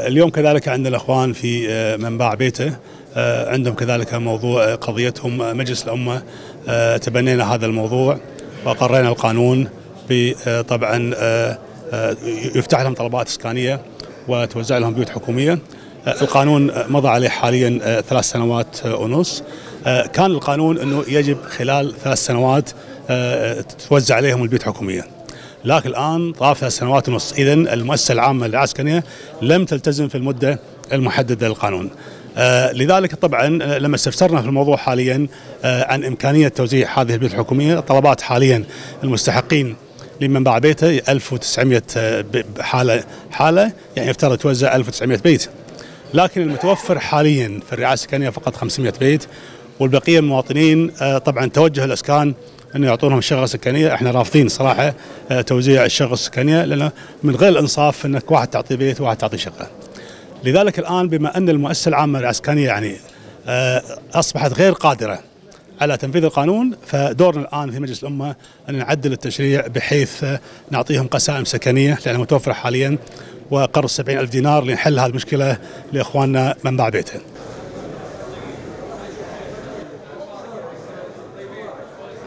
اليوم كذلك عندنا الإخوان في آه، منبع بيته. آه، عندهم كذلك موضوع آه، قضيتهم مجلس الأمة تبنينا هذا الموضوع وقرينا القانون بطبعا يفتح لهم طلبات إسكانية وتوزع لهم بيوت حكومية. القانون مضى عليه حاليا ثلاث سنوات ونص. كان القانون إنه يجب خلال ثلاث سنوات توزع عليهم البيوت حكوميه لكن الآن طاف ثلاث سنوات ونص اذا المؤسسة العامة للعسكرية لم تلتزم في المدة المحددة للقانون. آه لذلك طبعا آه، لما استفسرنا في الموضوع حاليا آه عن إمكانية توزيع هذه البيوت الحكومية طلبات حاليا المستحقين لمن باع بيته 1900 آه، ب- حالة حالة يعني يفترض توزع 1900 بيت. لكن المتوفر حاليا في الرعايه السكنيه فقط 500 بيت والبقية المواطنين طبعا توجه الأسكان انه يعطونهم شقه سكنيه إحنا رافضين صراحة آه، توزيع الشقه السكنية لأنه من غير الإنصاف إنك واحد تعطي بيت وواحد تعطي شقة. لذلك الآن بما أن المؤسسة العامة للعسكريه يعني آه، أصبحت غير قادرة على تنفيذ القانون فدورنا الآن في مجلس الأمة أن نعدل التشريع بحيث نعطيهم قسائم سكنية لأنها متوفرة حاليا وقرض 70 ألف دينار لنحل هذه المشكلة لإخواننا من باع بيته.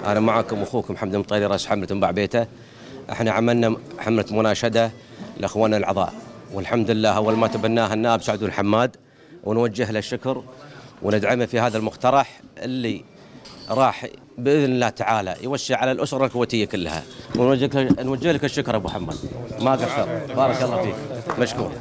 أنا معكم أخوكم حمد المطيري راس حملة منبع بيته. إحنا عملنا حملة مناشدة لإخواننا الأعضاء. والحمد لله أول ما تبناها النائب سعد الحماد ونوجه له الشكر وندعمه في هذا المقترح اللي راح بإذن الله تعالى يوسع على الأسرة الكويتية كلها. ونوجه لك لك الشكر أبو محمد ما قصر. بارك الله فيك. مشكور.